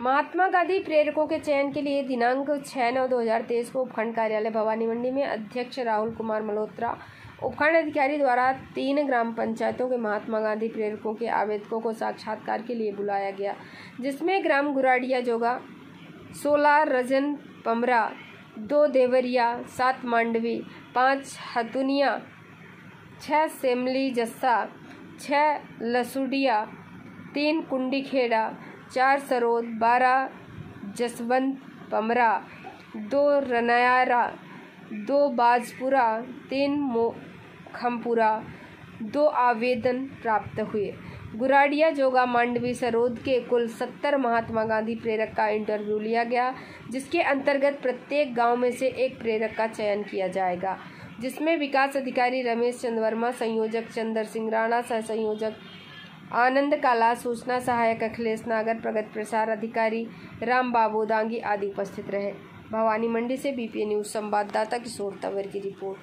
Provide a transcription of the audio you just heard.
महात्मा गांधी प्रेरकों के चयन के लिए दिनांक छः नौ दो हज़ार तेईस को उपखंड कार्यालय भवानी मंडी में अध्यक्ष राहुल कुमार मल्होत्रा, उपखंड अधिकारी द्वारा तीन ग्राम पंचायतों के महात्मा गांधी प्रेरकों के आवेदकों को साक्षात्कार के लिए बुलाया गया, जिसमें ग्राम गुराडिया जोगा सोलह रजन पमरा, दो देवरिया, सात मांडवी, पाँच हतुनिया छः सेमली जस्सा छः लसुडिया, तीन कुंडी खेड़ा चार सरोद, बारह जसवंत पमरा दो रनयारा, दो बाजपुरा, तीन मोखमपुरा, दो आवेदन प्राप्त हुए। गुराडिया जोगा मांडवी सरोद के कुल सत्तर महात्मा गांधी प्रेरक का इंटरव्यू लिया गया, जिसके अंतर्गत प्रत्येक गाँव में से एक प्रेरक का चयन किया जाएगा, जिसमें विकास अधिकारी रमेश चंद्र वर्मा, संयोजक चंद्र सिंह राणा सह संयोजक आनंद काला, सूचना सहायक, अखिलेश नागर, प्रगत प्रसार अधिकारी, राम बाबू दांगी आदि उपस्थित रहे। भवानी मंडी से बीपीए न्यूज़ संवाददाता किशोर तंवर की रिपोर्ट।